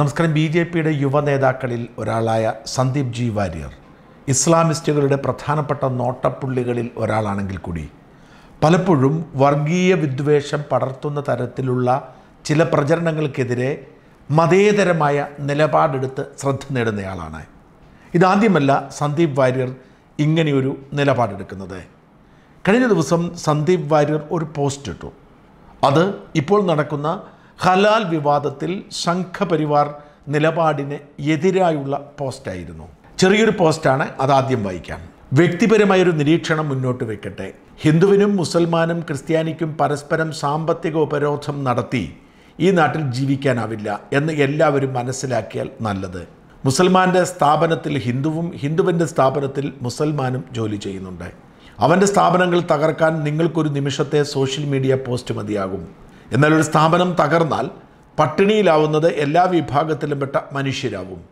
നമസ്കാരം. B J പിയുടെ യുവ നേതാക്കളിൽ ഒരാളായ സന്ദീപ് ജി വാര്യർ. ഇസ്ലാമിസ്റ്റുകളുടെ പ്രധാനപ്പെട്ട നോട്ടപ്പുള്ളികളിൽ ഒരാളാണെങ്കിൽ കൂടി. പലപ്പോഴും വർഗീയ വിദ്വേഷം പടർത്തുന്ന തരത്തിലുള്ള ചില പ്രചരണങ്ങൾക്കെതിരെ മതേതരമായ നിലപാടെടുത്ത് ശ്രദ്ധ നേടുന്നയാളാണ്. ഇതാദ്യമല്ല സന്ദീപ് വാര്യർ ഇങ്ങനെയൊരു നിലപാടെടുക്കുന്നത്. കഴിഞ്ഞ ദിവസം സന്ദീപ് വാര്യർ ഒരു പോസ്റ്റ് ഇട്ടു. അത് ഇപ്പോൾ നടക്കുന്ന ഹലാൽ വിവാദത്തിൽ സംഘപരിവാർ നിലപാടിന് എതിരായുള്ള പോസ്റ്റായിരുന്നു. ചെറിയൊരു പോസ്റ്റാണ് അതാദ്യം വായിക്കാം. വ്യക്തിപരമായൊരു നിരീക്ഷണം മുന്നോട്ട് വെക്കട്ടെ. ഹിന്ദുവിനും മുസൽമാനും ക്രിസ്ത്യാനിക്കും പരസ്പരം സാമ്പത്തിക ഉപരോധം നടത്തി ഈ നാട്ടിൽ ജീവിക്കാനാവില്ല എന്ന് എല്ലാവരും മനസ്സിലാക്കിയാൽ നല്ലത്. മുസൽമാന്റെ സ്ഥാപനത്തിൽ ഹിന്ദുവും ഹിന്ദുവിന്റെ സ്ഥാപനത്തിൽ മുസൽമാനും ജോലി ചെയ്യുന്നുണ്ട്. അവന്റെ സ്ഥാപനങ്ങൾ തകർക്കാൻ നിങ്ങൾക്കൊരു നിമിഷത്തെ സോഷ്യൽ മീഡിയ പോസ്റ്റ് മതിയാകും. എന്നാൽ ഒരു സ്ഥാപനം തകർന്നാൽ പട്ടിണിയിലാവുന്നത് എല്ലാ വിഭാഗത്തിലും പെട്ട മനുഷ്യരാവും.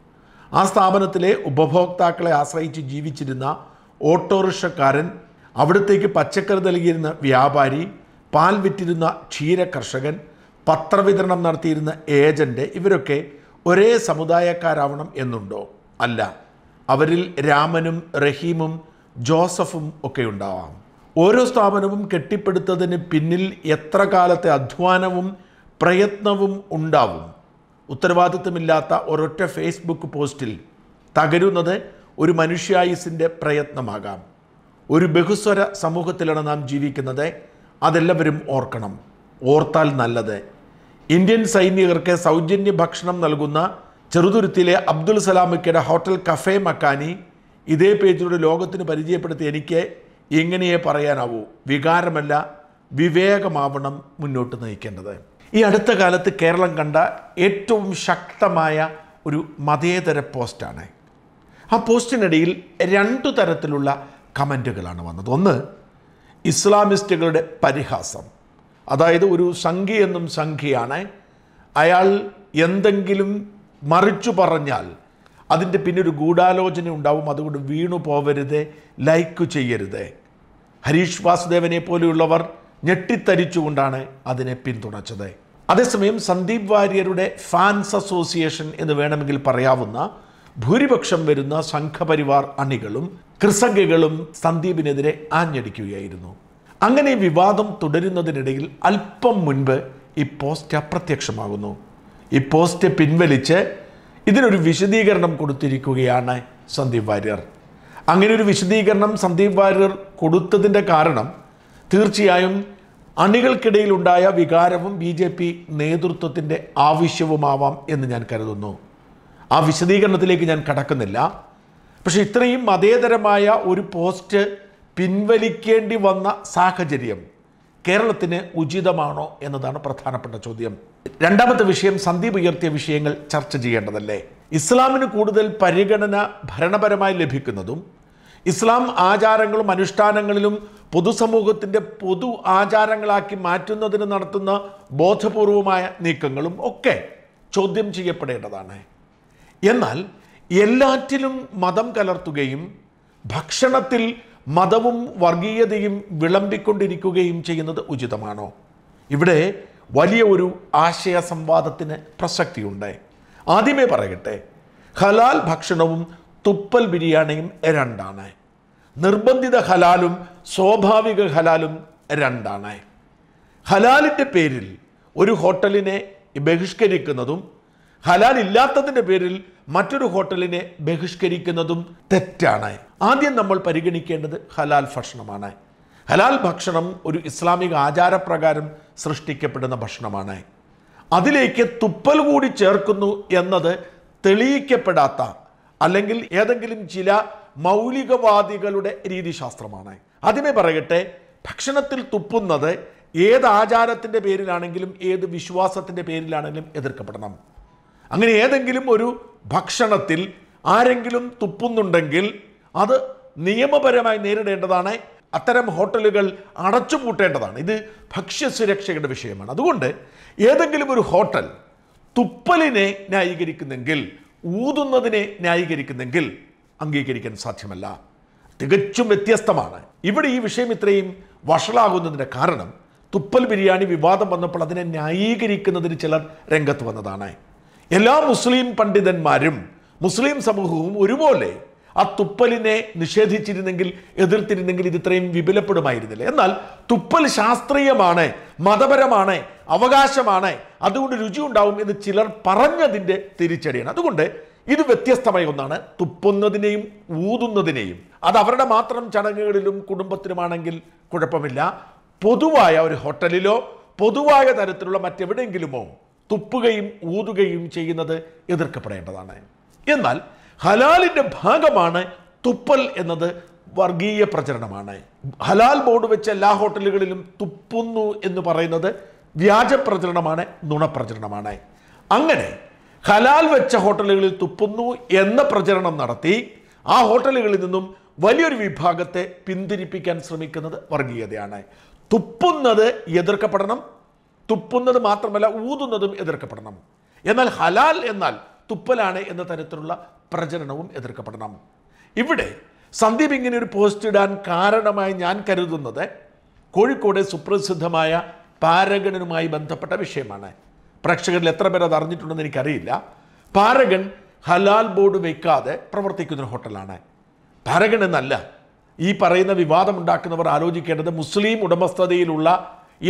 ആ സ്ഥാപനത്തിലെ ഉപഭോക്താക്കളെ ആശ്രയിച്ച് ജീവിച്ചിരുന്ന ഓട്ടോറിക്ഷക്കാരൻ അവിടത്തേക്ക് പച്ചക്കറി നൽകിയിരുന്ന വ്യാപാരി പാൽ വിറ്റിരുന്ന ക്ഷീര കർഷകൻ പത്രവിതരണം നടത്തിയിരുന്ന ഏജന്റ് ഇവരൊക്കെ ഒരേ സമുദായക്കാരാവണം എന്നുണ്ടോ? അല്ല. അവരിൽ രാമനും റഹീമും ജോസഫും ഒക്കെ ഉണ്ടാവാം. ഓരോ സ്ഥാപനവും കെട്ടിപ്പടുത്തതിന് പിന്നിൽ എത്ര കാലത്തെ അധ്വാനവും പ്രയത്നവും ഉണ്ടാവും? ഉത്തരവാദിത്വമില്ലാത്ത ഒരൊറ്റ ഫേസ്ബുക്ക് പോസ്റ്റിൽ തകരുന്നത് ഒരു മനുഷ്യായുസിന്റെ പ്രയത്നമാകാം. ഒരു ബഹുസ്വര സമൂഹത്തിലാണ് നാം ജീവിക്കുന്നത്. അതെല്ലാവരും ഓർക്കണം. ഓർത്താൽ നല്ലത്. ഇന്ത്യൻ സൈനികർക്ക് സൗജന്യ ഭക്ഷണം നൽകുന്ന ചെറുതുരുത്തിലെ അബ്ദുൽ സലാമിക്കയുടെ ഹോട്ടൽ കഫേ മക്കാനി ഇതേ പേജിലൂടെ ലോകത്തിന് പരിചയപ്പെടുത്തി എനിക്ക് എങ്ങനെയേ പറയാനാവൂ? വികാരമല്ല വിവേകമാവണം മുന്നോട്ട് നയിക്കേണ്ടത്. ഈ അടുത്ത കാലത്ത് കേരളം കണ്ട ഏറ്റവും ശക്തമായ ഒരു മതേതര പോസ്റ്റാണ്. ആ പോസ്റ്റിനിടയിൽ രണ്ടു തരത്തിലുള്ള കമന്റുകളാണ് വന്നത്. ഒന്ന് ഇസ്ലാമിസ്റ്റുകളുടെ പരിഹാസം. അതായത് ഒരു സംഖ്യ എന്നും സംഖ്യയാണ്. അയാൾ എന്തെങ്കിലും മറിച്ചു പറഞ്ഞാൽ അതിന്റെ പിന്നെ ഒരു ഗൂഢാലോചന ഉണ്ടാവും. അതുകൊണ്ട് വീണു പോവരുത് ലൈക്ക് ചെയ്യരുത്. ഹരീഷ് വാസുദേവനെ പോലെയുള്ളവർ ഞെട്ടിത്തരിച്ചുകൊണ്ടാണ് അതിനെ പിന്തുണച്ചത്. അതേസമയം സന്ദീപ് വാര്യരുടെ ഫാൻസ് അസോസിയേഷൻ എന്ന് വേണമെങ്കിൽ പറയാവുന്ന ഭൂരിപക്ഷം വരുന്ന സംഘപരിവാർ അണികളും കൃസംഗികളും സന്ദീപിനെതിരെ ആഞ്ഞടിക്കുകയായിരുന്നു. അങ്ങനെ വിവാദം തുടരുന്നതിനിടയിൽ അല്പം മുൻപ് ഈ പോസ്റ്റ് അപ്രത്യക്ഷമാകുന്നു. ഈ പോസ്റ്റ് പിൻവലിച്ച് ഇതിനൊരു വിശദീകരണം കൊടുത്തിരിക്കുകയാണ് സന്ദീപ് വാര്യർ. അങ്ങനെ ഒരു വിശദീകരണം സന്ദീപ് വാര്യർ കൊടുത്തതിന്റെ കാരണം തീർച്ചയായും അണികൾക്കിടയിലുണ്ടായ വികാരവും ബി ജെ പി നേതൃത്വത്തിന്റെ ആവശ്യവുമാവാം എന്ന് ഞാൻ കരുതുന്നു. ആ വിശദീകരണത്തിലേക്ക് ഞാൻ കടക്കുന്നില്ല. പക്ഷേ ഇത്രയും മതേതരമായ ഒരു പോസ്റ്റ് പിൻവലിക്കേണ്ടി വന്ന സാഹചര്യം കേരളത്തിന് ഉചിതമാണോ എന്നതാണ് പ്രധാനപ്പെട്ട ചോദ്യം. രണ്ടാമത്തെ വിഷയം സന്ദീപ് ഉയർത്തിയ വിഷയങ്ങൾ ചർച്ച ചെയ്യേണ്ടതല്ലേ? ഇസ്ലാമിന് കൂടുതൽ പരിഗണന ഭരണപരമായി ലഭിക്കുന്നതും ഇസ്ലാം ആചാരങ്ങളും അനുഷ്ഠാനങ്ങളിലും പൊതുസമൂഹത്തിന്റെ പൊതു ആചാരങ്ങളാക്കി മാറ്റുന്നതിന് നടത്തുന്ന ബോധപൂർവമായ നീക്കങ്ങളും ഒക്കെ ചോദ്യം ചെയ്യപ്പെടേണ്ടതാണ്. എന്നാൽ എല്ലാറ്റിലും മതം കലർത്തുകയും ഭക്ഷണത്തിൽ മതവും വർഗീയതയും വിളമ്പിക്കൊണ്ടിരിക്കുകയും ചെയ്യുന്നത് ഉചിതമാണോ? ഇവിടെ വലിയ ഒരു ആശയ സംവാദത്തിന് പ്രസക്തിയുണ്ട്. ആദ്യമേ പറയട്ടെ ഹലാൽ ഭക്ഷണവും തുപ്പൽ ബിരിയാണിയും രണ്ടാണ്. നിർബന്ധിത ഹലാലും സ്വാഭാവിക ഹലാലും രണ്ടാണ്. ഹലാലിന്റെ പേരിൽ ഒരു ഹോട്ടലിനെ ബഹിഷ്കരിക്കുന്നതും ഹലാൽ ഇല്ലാത്തതിന്റെ പേരിൽ മറ്റൊരു ഹോട്ടലിനെ ബഹിഷ്കരിക്കുന്നതും തെറ്റാണ്. ആദ്യം നമ്മൾ പരിഗണിക്കേണ്ടത് ഹലാൽ ഭക്ഷണമാണ്. ഹലാൽ ഭക്ഷണം ഒരു ഇസ്ലാമിക ആചാരപ്രകാരം സൃഷ്ടിക്കപ്പെടുന്ന ഭക്ഷണമാണ്. അതിലേക്ക് തുപ്പൽ കൂടി ചേർക്കുന്നു എന്നത് തെളിയിക്കപ്പെടാത്ത അല്ലെങ്കിൽ ഏതെങ്കിലും ചില മൗലികവാദികളുടെ രീതിശാസ്ത്രമാണ്. ആദ്യമേ പറയട്ടെ ഭക്ഷണത്തിൽ തുപ്പുന്നത് ഏത് ആചാരത്തിന്റെ പേരിലാണെങ്കിലും ഏത് വിശ്വാസത്തിന്റെ പേരിലാണെങ്കിലും എതിർക്കപ്പെടണം. അങ്ങനെ ഏതെങ്കിലും ഒരു ഭക്ഷണത്തിൽ ആരെങ്കിലും തുപ്പുന്നുണ്ടെങ്കിൽ അത് നിയമപരമായി നേരിടേണ്ടതാണ്. അത്തരം ഹോട്ടലുകൾ അടച്ചുപൂട്ടേണ്ടതാണ്. ഇത് ഭക്ഷ്യസുരക്ഷയുടെ വിഷയമാണ്. അതുകൊണ്ട് ഏതെങ്കിലും ഒരു ഹോട്ടൽ തുപ്പലിനെ ന്യായീകരിക്കുന്നെങ്കിൽ ഊതുന്നതിനെ ന്യായീകരിക്കുന്നെങ്കിൽ അംഗീകരിക്കാൻ സാധ്യമല്ല. തികച്ചും വ്യത്യസ്തമാണ്. ഇവിടെ ഈ വിഷയം ഇത്രയും വഷളാകുന്നതിന്റെ കാരണം തുപ്പൽ ബിരിയാണി വിവാദം വന്നപ്പോൾ അതിനെ ന്യായീകരിക്കുന്നതിന് ചിലർ രംഗത്ത് വന്നതാണ്. എല്ലാ മുസ്ലിം പണ്ഡിതന്മാരും മുസ്ലിം സമൂഹവും ഒരുപോലെ ആ തുപ്പലിനെ നിഷേധിച്ചിരുന്നെങ്കിൽ എതിർത്തിരുന്നെങ്കിൽ ഇത് ഇത്രയും വിപുലപ്പെടുമായിരുന്നില്ല. എന്നാൽ തുപ്പൽ ശാസ്ത്രീയമാണ് മതപരമാണ് അവകാശമാണ്. അതുകൊണ്ട് രുചി ഉണ്ടാവും എന്ന് ചിലർ പറഞ്ഞതിന്റെ തിരിച്ചടിയാണ്. അതുകൊണ്ട് ഇത് വ്യത്യസ്തമായ ഒന്നാണ്. തുപ്പുന്നതിനെയും ഊതുന്നതിനെയും. അത് അവരുടെ മാത്രം ചടങ്ങുകളിലും കുടുംബത്തിലുമാണെങ്കിൽ കുഴപ്പമില്ല. പൊതുവായ ഒരു ഹോട്ടലിലോ പൊതുവായ തരത്തിലുള്ള മറ്റെവിടെയെങ്കിലുമോ തുപ്പുകയും ഊതുകയും ചെയ്യുന്നത് എതിർക്കപ്പെടേണ്ടതാണ്. എന്നാൽ ഹലാലിന്റെ ഭാഗമാണ് തുപ്പൽ എന്നത് വർഗീയ പ്രചരണമാണ്. ഹലാൽ ബോർഡ് വെച്ച എല്ലാ ഹോട്ടലുകളിലും തുപ്പുന്നു എന്ന് പറയുന്നത് വ്യാജ പ്രചരണമാണ് നുണപ്രചരണമാണ് അങ്ങനെ ഹലാൽ വെച്ച ഹോട്ടലുകളിൽ തുപ്പുന്നു എന്ന പ്രചരണം നടത്തി ആ ഹോട്ടലുകളിൽ നിന്നും വലിയൊരു വിഭാഗത്തെ പിന്തിരിപ്പിക്കാൻ ശ്രമിക്കുന്നത് വർഗീയതയാണ്. തുപ്പുന്നത് എതിർക്കപ്പെടണം തുപ്പുന്നത് മാത്രമല്ല ഊതുന്നതും എതിർക്കപ്പെടണം. എന്നാൽ ഹലാൽ എന്നാൽ തുപ്പലാണ് എന്ന തരത്തിലുള്ള പ്രചരണവും എതിർക്കപ്പെടണം. ഇവിടെ സന്ദീപ് ഇങ്ങനെ ഒരു പോസ്റ്റ് ഇടാൻ കാരണമായി ഞാൻ കരുതുന്നത് കോഴിക്കോട് സുപ്രസിദ്ധമായ പാരഗണനുമായി ബന്ധപ്പെട്ട വിഷയമാണ്. പ്രേക്ഷകരിൽ എത്ര പേർ അത് അറിഞ്ഞിട്ടുണ്ടെന്ന് എനിക്കറിയില്ല. പാരഗൺ ഹലാൽ ബോർഡ് വയ്ക്കാതെ പ്രവർത്തിക്കുന്ന ഒരു ഹോട്ടലാണ്. പാരഗൺ എന്നല്ല ഈ പറയുന്ന വിവാദമുണ്ടാക്കുന്നവർ ആലോചിക്കേണ്ടത് മുസ്ലിം ഉടമസ്ഥതയിലുള്ള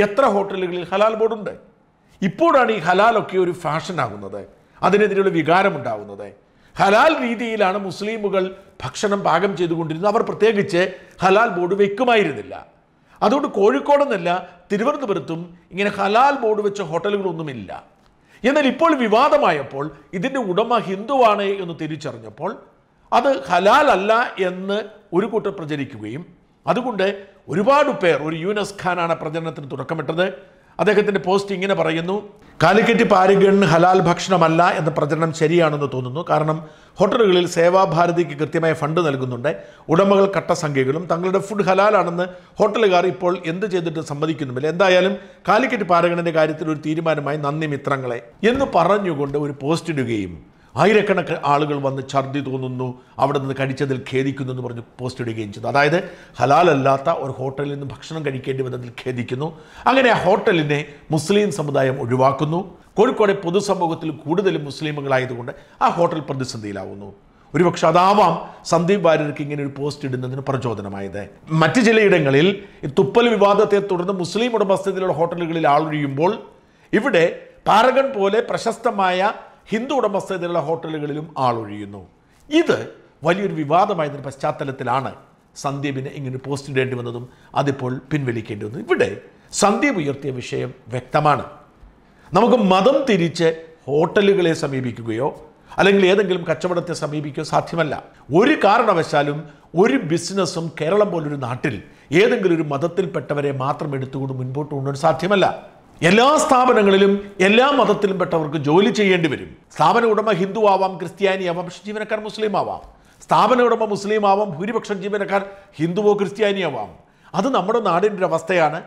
എത്ര ഹോട്ടലുകളിൽ ഹലാൽ ബോർഡുണ്ട് ഇപ്പോഴാണ് ഈ ഹലാലൊക്കെ ഒരു ഫാഷൻ ആകുന്നത് അതിനെതിരെയുള്ള വികാരമുണ്ടാകുന്നത് ഹലാൽ രീതിയിലാണ് മുസ്ലിമുകൾ ഭക്ഷണം പാകം ചെയ്തുകൊണ്ടിരുന്നത്. അവർ പ്രത്യേകിച്ച് ഹലാൽ ബോർഡ് വെക്കുമായിരുന്നില്ല. അതുകൊണ്ട് കോഴിക്കോടെന്നല്ല തിരുവനന്തപുരത്തും ഇങ്ങനെ ഹലാൽ ബോർഡ് വെച്ച ഹോട്ടലുകളൊന്നുമില്ല. എന്നാൽ ഇപ്പോൾ വിവാദമായപ്പോൾ ഇതിന്റെ ഉടമ ഹിന്ദുവാണ് എന്ന് തിരിച്ചറിഞ്ഞപ്പോൾ അത് ഹലാൽ അല്ല എന്ന് ഒരു കൂട്ടർ പ്രചരിക്കുകയും അതുകൊണ്ട് ഒരുപാട് പേർ ഒരു യൂനസ് ഖാനാണ് പ്രചരണത്തിന് തുടക്കമിട്ടത്. അദ്ദേഹത്തിന്റെ പോസ്റ്റ് ഇങ്ങനെ പറയുന്നു കാലിക്കറ്റ് പാരിഗൺ ഹലാൽ ഭക്ഷണമല്ല എന്ന പ്രചരണം ശരിയാണെന്ന് തോന്നുന്നു. കാരണം ഹോട്ടലുകളിൽ സേവാഭാരതിക്ക് കൃത്യമായ ഫണ്ട് നൽകുന്നുണ്ട്. ഉടമകൾ കട്ടസംഖ്യകളും തങ്ങളുടെ ഫുഡ് ഹലാലാണെന്ന് ഹോട്ടലുകാർ ഇപ്പോൾ എന്ത് ചെയ്തിട്ട് സമ്മതിക്കുന്നുമില്ല. എന്തായാലും കാലിക്കറ്റ് പാരഗണിന്റെ കാര്യത്തിൽ ഒരു തീരുമാനമായി നന്ദി മിത്രങ്ങളെ. എന്ന് പറഞ്ഞുകൊണ്ട് ഒരു പോസ്റ്റ് ഇടുകയും ആയിരക്കണക്കിന് ആളുകൾ വന്ന് ഛർദി തോന്നുന്നു അവിടെ നിന്ന് കഴിച്ചതിൽ ഖേദിക്കുന്നു എന്ന് പറഞ്ഞ് പോസ്റ്റ് ഇടുകയും ചെയ്തു. അതായത് ഹലാലല്ലാത്ത ഒരു ഹോട്ടലിൽ നിന്ന് ഭക്ഷണം കഴിക്കേണ്ടി വന്നതിൽ ഖേദിക്കുന്നു. അങ്ങനെ ആ ഹോട്ടലിനെ മുസ്ലിം സമുദായം ഒഴിവാക്കുന്നു. കോഴിക്കോടെ പൊതുസമൂഹത്തിൽ കൂടുതലും മുസ്ലിമുകളായതുകൊണ്ട് ആ ഹോട്ടൽ പ്രതിസന്ധിയിലാവുന്നു. ഒരുപക്ഷെ അതാവാം സന്ദീപ് വാര്യർക്ക് ഇങ്ങനെ ഒരു പോസ്റ്റ് ഇടുന്നതിന് പ്രചോദനമായത്. മറ്റ് ചിലയിടങ്ങളിൽ തുപ്പൽ വിവാദത്തെ തുടർന്ന് മുസ്ലിം ഉടമസ്ഥതയിലുള്ള ഹോട്ടലുകളിൽ ആളൊഴിയുമ്പോൾ ഇവിടെ പാരഗൺ പോലെ പ്രശസ്തമായ ഹിന്ദു ഉടമസ്ഥതയിലുള്ള ഹോട്ടലുകളിലും ആളൊഴിയുന്നു. ഇത് വലിയൊരു വിവാദമായതിന്റെ പശ്ചാത്തലത്തിലാണ് സന്ദീപിന് ഇങ്ങനെ പോസ്റ്റ് ഇടേണ്ടി വന്നതും അതിപ്പോൾ പിൻവലിക്കേണ്ടി വന്നതും ഇവിടെ സന്ദീപ് ഉയർത്തിയ വിഷയം വ്യക്തമാണ്. നമുക്ക് മതം തിരിച്ച് ഹോട്ടലുകളെ സമീപിക്കുകയോ അല്ലെങ്കിൽ ഏതെങ്കിലും കച്ചവടത്തെ സമീപിക്കുകയോ സാധ്യമല്ല. ഒരു കാരണവശാലും ഒരു ബിസിനസ്സും കേരളം പോലൊരു നാട്ടിൽ ഏതെങ്കിലും ഒരു മതത്തിൽപ്പെട്ടവരെ മാത്രം എടുത്തുകൊണ്ട് മുൻപോട്ട് കൊണ്ടുവരാൻ സാധ്യമല്ല. എല്ലാ സ്ഥാപനങ്ങളിലും എല്ലാ മതത്തിലും പെട്ടവർക്ക് ജോലി ചെയ്യേണ്ടി വരും. സ്ഥാപന ഉടമ ഹിന്ദു ആവാം ക്രിസ്ത്യാനി ആവാം പക്ഷെ ജീവനക്കാർ മുസ്ലിം ആവാം. സ്ഥാപന ഉടമ മുസ്ലിം ആവാം ഭൂരിപക്ഷം ജീവനക്കാർ ഹിന്ദുവോ ക്രിസ്ത്യാനി ആവാം. അത് നമ്മുടെ നാടിന്റെ അവസ്ഥയാണ്.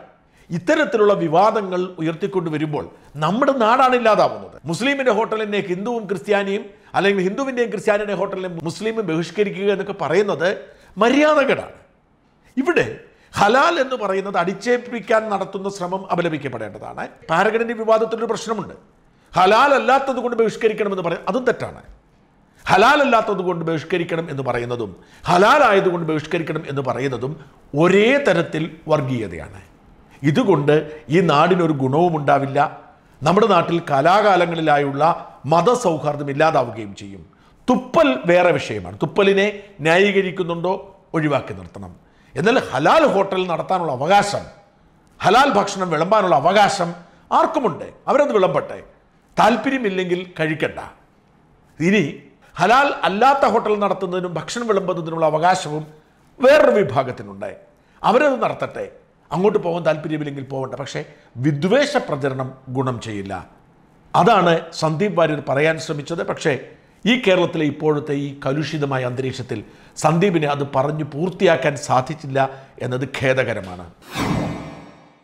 ഇത്തരത്തിലുള്ള വിവാദങ്ങൾ ഉയർത്തിക്കൊണ്ട് വരുമ്പോൾ നമ്മുടെ നാടാണ് ഇല്ലാതാവുന്നത്. മുസ്ലിമിന്റെ ഹോട്ടലിനെ ഹിന്ദുവും ക്രിസ്ത്യാനിയും അല്ലെങ്കിൽ ഹിന്ദുവിന്റെയും ക്രിസ്ത്യാനിയുടെ ഹോട്ടലിനെ മുസ്ലിമും ബഹിഷ്കരിക്കുക എന്നൊക്കെ പറയുന്നത് മര്യാദകേടാണ് ഇവിടെ ഹലാൽ എന്ന് പറയുന്നത് അടിച്ചേൽപ്പിക്കാൻ നടത്തുന്ന ശ്രമം അപലപിക്കപ്പെടേണ്ടതാണ്. പാരഗണിന്റെ വിവാദത്തിലൊരു പ്രശ്നമുണ്ട്. ഹലാൽ അല്ലാത്തത് കൊണ്ട് ബഹിഷ്കരിക്കണമെന്ന് പറയും അതും തെറ്റാണ്. ഹലാൽ അല്ലാത്തത് കൊണ്ട് ബഹിഷ്കരിക്കണം എന്ന് പറയുന്നതും ഹലാൽ ആയതുകൊണ്ട് ബഹിഷ്കരിക്കണം എന്ന് പറയുന്നതും ഒരേ തരത്തിൽ വർഗീയതയാണ്. ഇതുകൊണ്ട് ഈ നാടിനൊരു ഗുണവും ഉണ്ടാവില്ല. നമ്മുടെ നാട്ടിൽ കലാകാലങ്ങളിലായുള്ള മതസൗഹാർദ്ദം ഇല്ലാതാവുകയും ചെയ്യും. തുപ്പൽ വേറെ വിഷയമാണ്. തുപ്പലിനെ ന്യായീകരിക്കുന്നുണ്ടോ? ഒഴിവാക്കി നിർത്തണം. എന്നാൽ ഹലാൽ ഹോട്ടൽ നടത്താനുള്ള അവകാശം ഹലാൽ ഭക്ഷണം വിളമ്പാനുള്ള അവകാശം ആർക്കുമുണ്ട്? അവരത് വിളമ്പട്ടെ. താല്പര്യമില്ലെങ്കിൽ കഴിക്കണ്ട. ഇനി ഹലാൽ അല്ലാത്ത ഹോട്ടൽ നടത്തുന്നതിനും ഭക്ഷണം വിളമ്പുന്നതിനുള്ള അവകാശവും വേറൊരു വിഭാഗത്തിനുണ്ട്. അവരത് നടത്തട്ടെ. അങ്ങോട്ട് പോകാൻ താല്പര്യമില്ലെങ്കിൽ പോകണ്ട. പക്ഷേ വിദ്വേഷ പ്രചരണം ഗുണം ചെയ്യില്ല. അതാണ് സന്ദീപ് വാര്യർ പറയാൻ ശ്രമിച്ചത്. പക്ഷേ ഈ കേരളത്തിലെ ഇപ്പോഴത്തെ ഈ കലുഷിതമായ അന്തരീക്ഷത്തിൽ സന്ദീപിനെ അത് പറഞ്ഞു പൂർത്തിയാക്കാൻ സാധിച്ചില്ല എന്നത് ഖേദകരമാണ്.